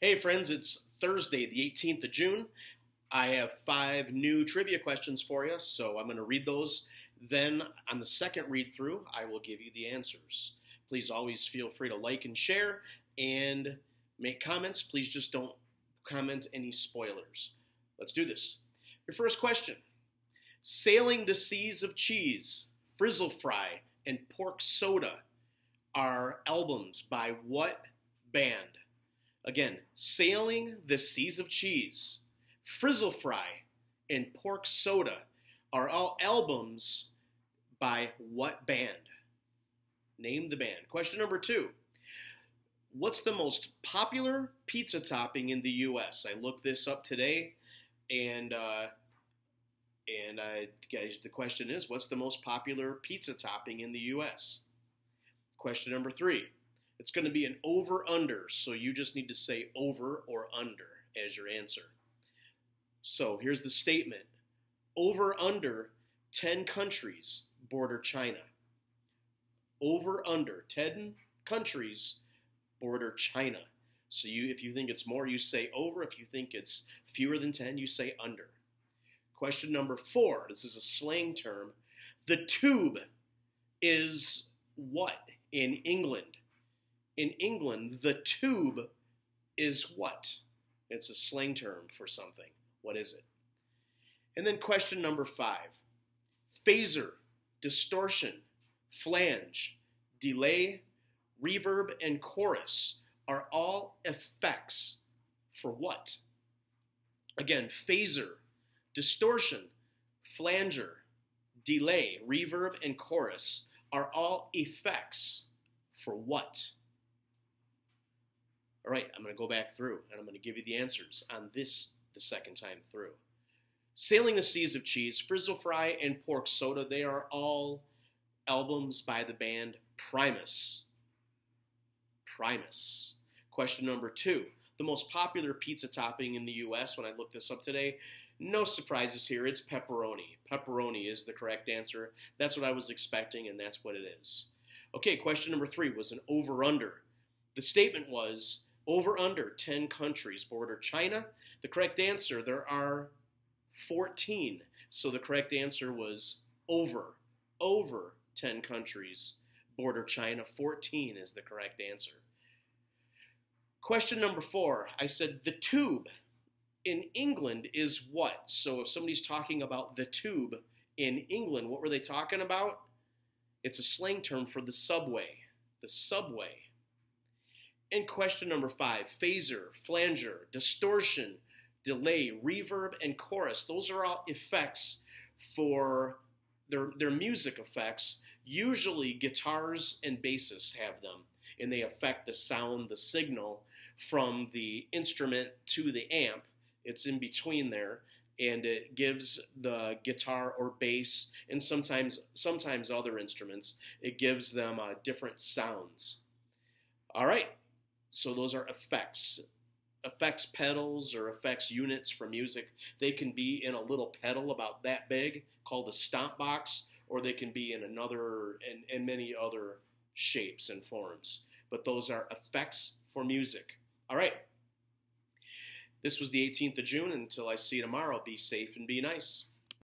Hey, friends, it's Thursday, the 18th of June. I have five new trivia questions for you, so I'm going to read those. Then, on the second read through, I will give you the answers. Please always feel free to like and share and make comments. Please just don't comment any spoilers. Let's do this. Your first question Sailing the Seas of Cheese, Frizzle Fry, and Pork Soda are albums by what band? Again, Sailing the Seas of Cheese, Frizzle Fry, and Pork Soda are all albums by what band? Name the band. Question number two. What's the most popular pizza topping in the U.S.? I looked this up today, and uh, and I, guys, the question is, what's the most popular pizza topping in the U.S.? Question number three. It's going to be an over under, so you just need to say over or under as your answer. So here's the statement over under 10 countries border China. Over under 10 countries border China. So you if you think it's more, you say over. If you think it's fewer than 10, you say under. Question number 4. This is a slang term. The tube is what in England? In England, the tube is what? It's a slang term for something. What is it? And then question number five phaser, distortion, flange, delay, reverb, and chorus are all effects for what? Again, phaser, distortion, flanger, delay, reverb, and chorus are all effects for what? All right, I'm going to go back through and I'm going to give you the answers on this the second time through. Sailing the Seas of Cheese, Frizzle Fry, and Pork Soda, they are all albums by the band Primus. Primus. Question number two. The most popular pizza topping in the US, when I looked this up today, no surprises here, it's pepperoni. Pepperoni is the correct answer. That's what I was expecting, and that's what it is. Okay, question number three was an over under. The statement was over under 10 countries border China. The correct answer, there are 14. So the correct answer was over. Over 10 countries border China. 14 is the correct answer. Question number four I said the tube in England is what? So if somebody's talking about the tube in England, what were they talking about? It's a slang term for the subway. The subway. And question number five phaser, flanger, distortion, delay, reverb, and chorus. Those are all effects for their, their music effects. Usually, guitars and basses have them, and they affect the sound, the signal from the instrument to the amp. It's in between there, and it gives the guitar or bass, and sometimes sometimes other instruments, it gives them uh, different sounds. All right, so those are effects. Effects pedals or effects units for music. They can be in a little pedal about that big called a stomp box, or they can be in another and, and many other shapes and forms. But those are effects for music. All right. This was the 18th of June. Until I see you tomorrow, be safe and be nice.